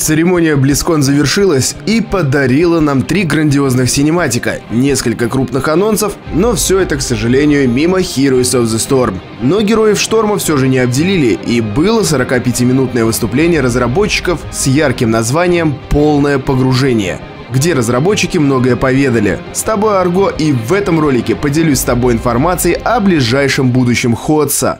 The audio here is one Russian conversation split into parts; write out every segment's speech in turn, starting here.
Церемония Близкон завершилась и подарила нам три грандиозных синематика, несколько крупных анонсов, но все это, к сожалению, мимо Heroes of the Storm. Но героев Шторма все же не обделили, и было 45-минутное выступление разработчиков с ярким названием «Полное погружение» где разработчики многое поведали. С тобой, Арго, и в этом ролике поделюсь с тобой информацией о ближайшем будущем Ходса.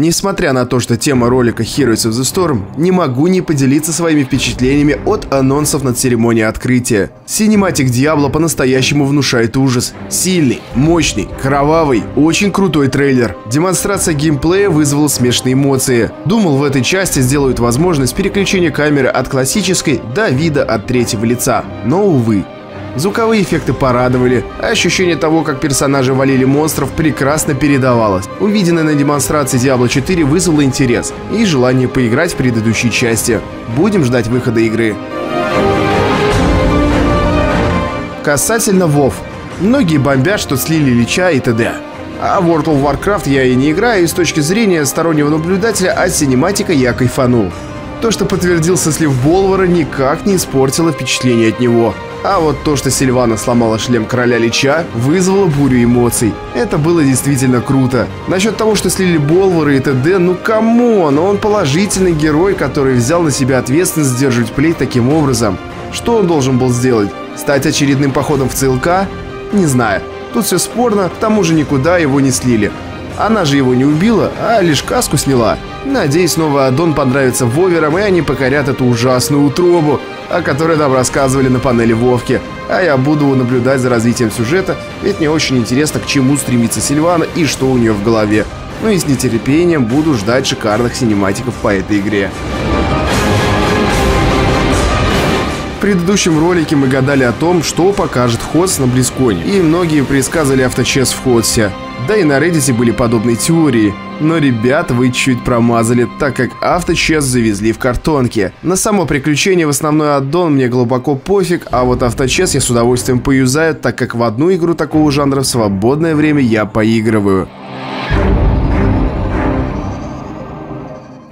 Несмотря на то, что тема ролика Heroes of the Storm, не могу не поделиться своими впечатлениями от анонсов над церемонией открытия. Синематик Диабло по-настоящему внушает ужас. Сильный, мощный, кровавый, очень крутой трейлер. Демонстрация геймплея вызвала смешные эмоции. Думал, в этой части сделают возможность переключения камеры от классической до вида от третьего лица. Но, увы, Звуковые эффекты порадовали, а ощущение того, как персонажи валили монстров, прекрасно передавалось. Увиденное на демонстрации Diablo 4 вызвало интерес и желание поиграть в предыдущей части. Будем ждать выхода игры. Касательно WoW. Многие бомбят, что слили Лича и т.д. А World of Warcraft я и не играю, и с точки зрения стороннего наблюдателя от синематика я кайфанул. То, что подтвердился слив Болвара, никак не испортило впечатление от него. А вот то, что Сильвана сломала шлем короля Лича, вызвало бурю эмоций. Это было действительно круто. Насчет того, что слили Болвары и т.д., ну come on, он положительный герой, который взял на себя ответственность сдерживать плеть таким образом. Что он должен был сделать? Стать очередным походом в ЦЛК? Не знаю. Тут все спорно, к тому же никуда его не слили. Она же его не убила, а лишь каску сняла. Надеюсь, новый аддон понравится Воверам, и они покорят эту ужасную утробу, о которой нам рассказывали на панели Вовки. А я буду наблюдать за развитием сюжета, ведь мне очень интересно, к чему стремится Сильвана и что у нее в голове. Ну и с нетерпением буду ждать шикарных синематиков по этой игре. В предыдущем ролике мы гадали о том, что покажет Ходс на Близконе, и многие предсказывали авточес в Ходсе. Да и на Reddit были подобные теории. Но, ребят, вы чуть промазали, так как авточес завезли в картонке. На само приключение в основной аддон мне глубоко пофиг, а вот авточес я с удовольствием поюзаю, так как в одну игру такого жанра в свободное время я поигрываю.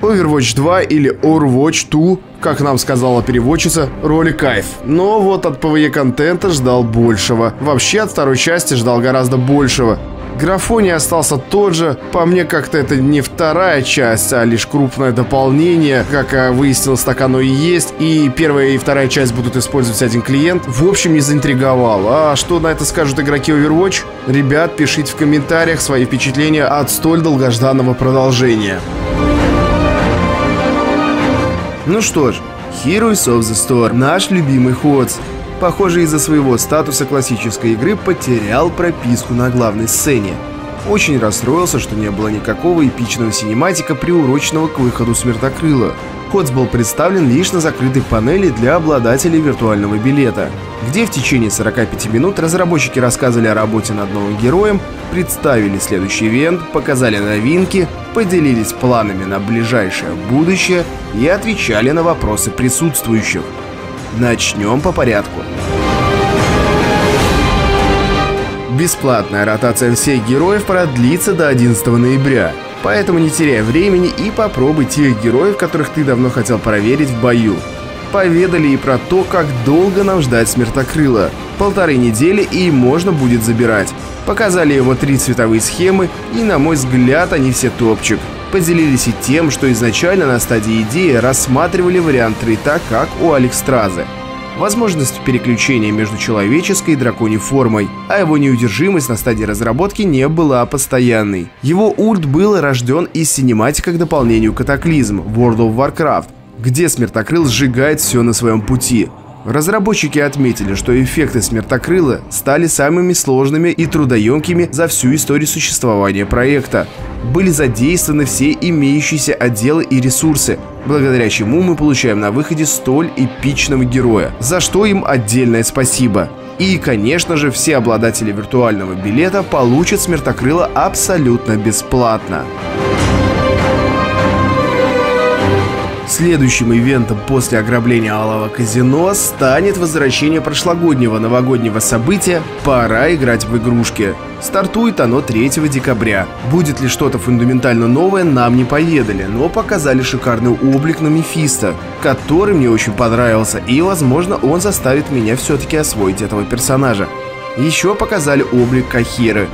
Overwatch 2 или Overwatch 2, как нам сказала переводчица, роли кайф. Но вот от PvE контента ждал большего. Вообще от второй части ждал гораздо большего. Графоний остался тот же. По мне, как-то это не вторая часть, а лишь крупное дополнение. Как э, выяснилось, так оно и есть. И первая и вторая часть будут использовать один клиент. В общем, не заинтриговал. А что на это скажут игроки Overwatch? Ребят, пишите в комментариях свои впечатления от столь долгожданного продолжения. Ну что ж, Heroes of the Storm, наш любимый Ходс. Похоже, из-за своего статуса классической игры потерял прописку на главной сцене. Очень расстроился, что не было никакого эпичного синематика, приуроченного к выходу Смертокрыла. Ходс был представлен лишь на закрытой панели для обладателей виртуального билета, где в течение 45 минут разработчики рассказывали о работе над новым героем, представили следующий ивент, показали новинки, поделились планами на ближайшее будущее и отвечали на вопросы присутствующих. Начнем по порядку. Бесплатная ротация всех героев продлится до 11 ноября. Поэтому не теряй времени и попробуй тех героев, которых ты давно хотел проверить в бою. Поведали и про то, как долго нам ждать Смертокрыла. Полторы недели и можно будет забирать. Показали его три цветовые схемы и, на мой взгляд, они все топчик. Поделились и тем, что изначально на стадии идеи рассматривали вариант трейта, как у Алекстразы возможность переключения между человеческой и драконьей формой, а его неудержимость на стадии разработки не была постоянной. Его ульт был рожден из синематика к дополнению Катаклизм World of Warcraft, где Смертокрыл сжигает все на своем пути. Разработчики отметили, что эффекты Смертокрыла стали самыми сложными и трудоемкими за всю историю существования проекта. Были задействованы все имеющиеся отделы и ресурсы, благодаря чему мы получаем на выходе столь эпичного героя, за что им отдельное спасибо. И, конечно же, все обладатели виртуального билета получат Смертокрыла абсолютно бесплатно. Следующим ивентом после ограбления Алого казино станет возвращение прошлогоднего новогоднего события «Пора играть в игрушки». Стартует оно 3 декабря. Будет ли что-то фундаментально новое, нам не поведали, но показали шикарный облик на Мефисто, который мне очень понравился, и, возможно, он заставит меня все-таки освоить этого персонажа. Еще показали облик Кахиры,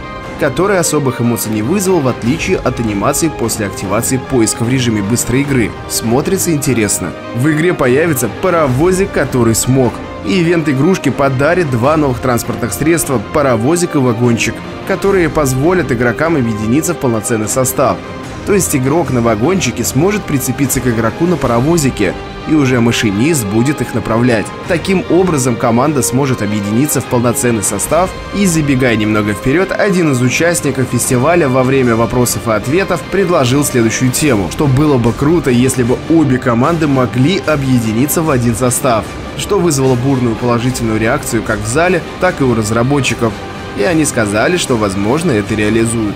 который особых эмоций не вызвал, в отличие от анимации после активации поиска в режиме быстрой игры. Смотрится интересно. В игре появится паровозик, который смог. И ивент игрушки подарит два новых транспортных средства – паровозик и вагончик, которые позволят игрокам объединиться в полноценный состав. То есть игрок на вагончике сможет прицепиться к игроку на паровозике, и уже машинист будет их направлять. Таким образом команда сможет объединиться в полноценный состав и, забегая немного вперед, один из участников фестиваля во время вопросов и ответов предложил следующую тему, что было бы круто, если бы обе команды могли объединиться в один состав, что вызвало бурную положительную реакцию как в зале, так и у разработчиков. И они сказали, что возможно это реализуют.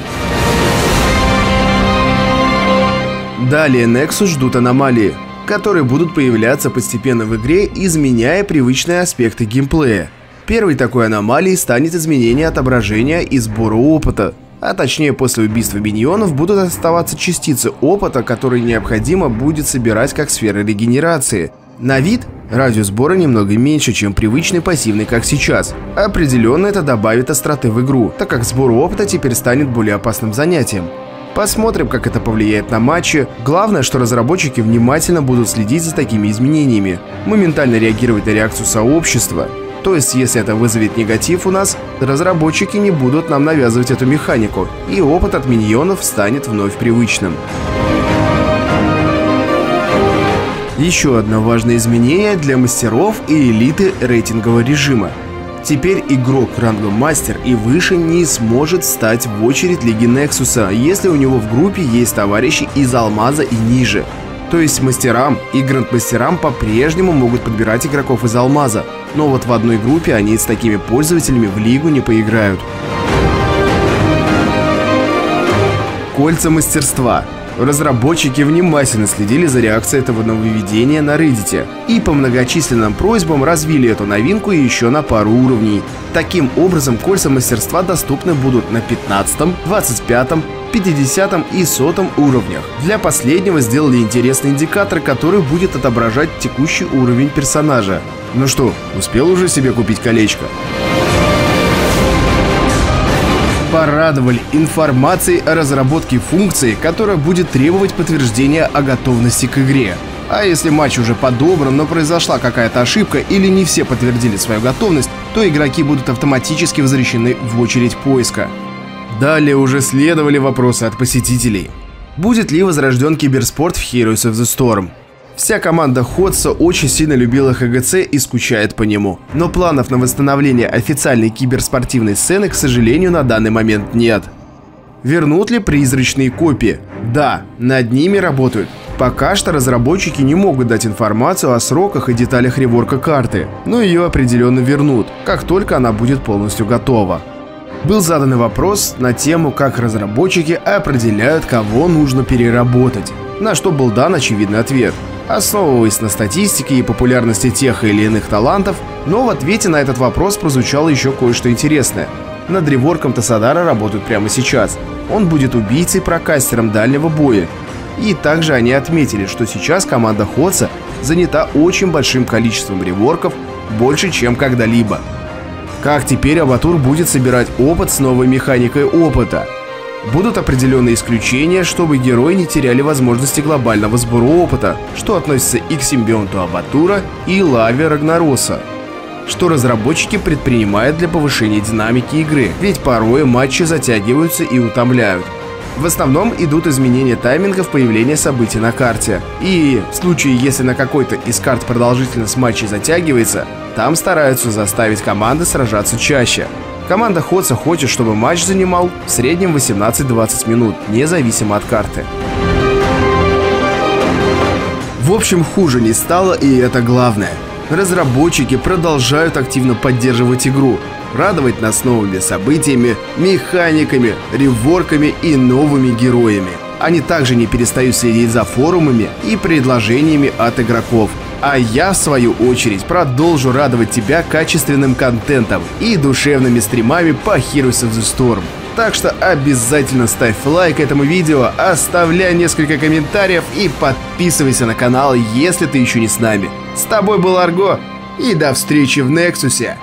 Далее Nexus ждут аномалии, которые будут появляться постепенно в игре, изменяя привычные аспекты геймплея. Первой такой аномалией станет изменение отображения и сбора опыта. А точнее, после убийства миньонов будут оставаться частицы опыта, которые необходимо будет собирать как сферы регенерации. На вид радиус сбора немного меньше, чем привычный пассивный, как сейчас. Определенно это добавит остроты в игру, так как сбор опыта теперь станет более опасным занятием. Посмотрим, как это повлияет на матчи. Главное, что разработчики внимательно будут следить за такими изменениями, моментально реагировать на реакцию сообщества. То есть, если это вызовет негатив у нас, разработчики не будут нам навязывать эту механику, и опыт от миньонов станет вновь привычным. Еще одно важное изменение для мастеров и элиты рейтингового режима. Теперь игрок рангом мастер и выше не сможет встать в очередь Лиги Нексуса, если у него в группе есть товарищи из Алмаза и ниже. То есть мастерам и грандмастерам по-прежнему могут подбирать игроков из Алмаза, но вот в одной группе они с такими пользователями в Лигу не поиграют. Кольца мастерства Разработчики внимательно следили за реакцией этого нововведения на Reddit и по многочисленным просьбам развили эту новинку еще на пару уровней. Таким образом, кольца мастерства доступны будут на 15, 25, 50 и 100 уровнях. Для последнего сделали интересный индикатор, который будет отображать текущий уровень персонажа. Ну что, успел уже себе купить колечко? Порадовали информацией о разработке функции, которая будет требовать подтверждения о готовности к игре. А если матч уже подобран, но произошла какая-то ошибка или не все подтвердили свою готовность, то игроки будут автоматически возвращены в очередь поиска. Далее уже следовали вопросы от посетителей. Будет ли возрожден киберспорт в Heroes of the Storm? Вся команда Ходса очень сильно любила ХГЦ и скучает по нему. Но планов на восстановление официальной киберспортивной сцены, к сожалению, на данный момент нет. Вернут ли призрачные копии? Да, над ними работают. Пока что разработчики не могут дать информацию о сроках и деталях реворка карты, но ее определенно вернут, как только она будет полностью готова. Был задан вопрос на тему, как разработчики определяют, кого нужно переработать, на что был дан очевидный ответ – основываясь на статистике и популярности тех или иных талантов, но в ответе на этот вопрос прозвучало еще кое-что интересное. Над реворком Тасадара работают прямо сейчас. Он будет убийцей-прокастером дальнего боя. И также они отметили, что сейчас команда Ходса занята очень большим количеством реворков, больше, чем когда-либо. Как теперь Абатур будет собирать опыт с новой механикой опыта – Будут определенные исключения, чтобы герои не теряли возможности глобального сбора опыта, что относится и к симбионту Абатура, и Лаве Рагнароса. Что разработчики предпринимают для повышения динамики игры, ведь порой матчи затягиваются и утомляют. В основном идут изменения таймингов появления событий на карте. И в случае, если на какой-то из карт продолжительность матчей затягивается, там стараются заставить команды сражаться чаще. Команда Ходса хочет, чтобы матч занимал в среднем 18-20 минут, независимо от карты. В общем, хуже не стало, и это главное. Разработчики продолжают активно поддерживать игру, радовать нас новыми событиями, механиками, реворками и новыми героями. Они также не перестают следить за форумами и предложениями от игроков. А я, в свою очередь, продолжу радовать тебя качественным контентом и душевными стримами по Heroes of the Storm. Так что обязательно ставь лайк этому видео, оставляй несколько комментариев и подписывайся на канал, если ты еще не с нами. С тобой был Арго, и до встречи в Нексусе!